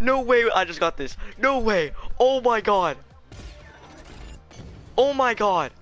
No way I just got this. No way. Oh my god. Oh my god.